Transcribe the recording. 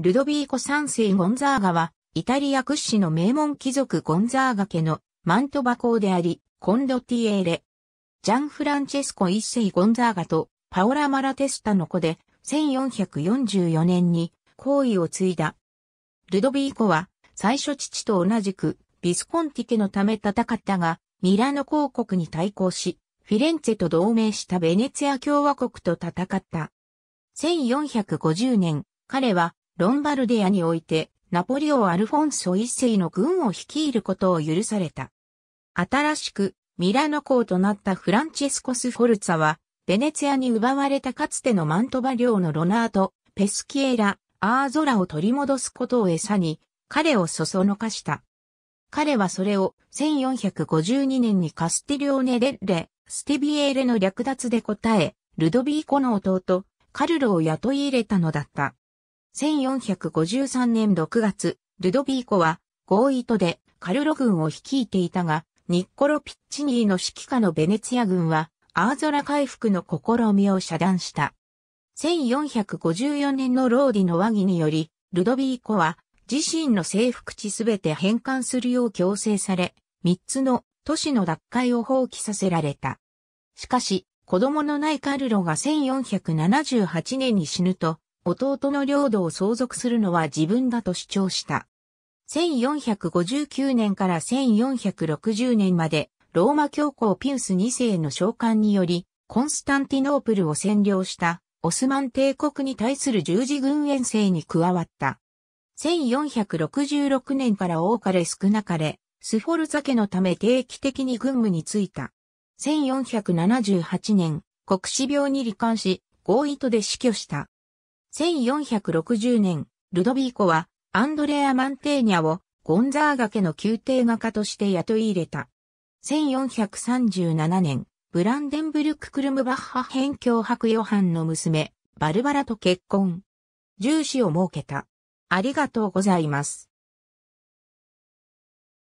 ルドビーコ三世ゴンザーガは、イタリア屈指の名門貴族ゴンザーガ家のマントバ公であり、コンドティエーレ。ジャンフランチェスコ一世ゴンザーガとパオラ・マラテスタの子で、1444年に皇位を継いだ。ルドビーコは、最初父と同じく、ビスコンティ家のため戦ったが、ミラノ公国に対抗し、フィレンツェと同盟したベネツィア共和国と戦った。1450年、彼はロンバルディアにおいて、ナポリオ・アルフォンソ一世の軍を率いることを許された。新しくミラノ公となったフランチェスコス・フォルツァは、ベネツィアに奪われたかつてのマントバ領のロナート、ペスキエラ、アーゾラを取り戻すことを餌に、彼をそそのかした。彼はそれを1452年にカスティリオネ・レッレ、スティビエーレの略奪で答え、ルドビーコの弟、カルロを雇い入れたのだった。1453年6月、ルドビーコは合意とでカルロ軍を率いていたが、ニッコロ・ピッチニーの指揮下のベネツィア軍はアーゾラ回復の試みを遮断した。1454年のローディの和議により、ルドビーコは自身の征服地すべて返還するよう強制され、三つの都市の奪回を放棄させられた。しかし、子供のないカルロが1478年に死ぬと、弟の領土を相続するのは自分だと主張した。1459年から1460年まで、ローマ教皇ピウス2世の召喚により、コンスタンティノープルを占領したオスマン帝国に対する十字軍遠征に加わった。1466年から多かれ少なかれ、スフォルザ家のため定期的に軍務に就いた。1478年、国死病に罹患し、合意とで死去した。1460年、ルドビーコはアンドレア・マンテーニャをゴンザーガ家の宮廷画家として雇い入れた。1437年、ブランデンブルク・クルムバッハ辺境伯ヨハンの娘、バルバラと結婚。重視を設けた。ありがとうございます。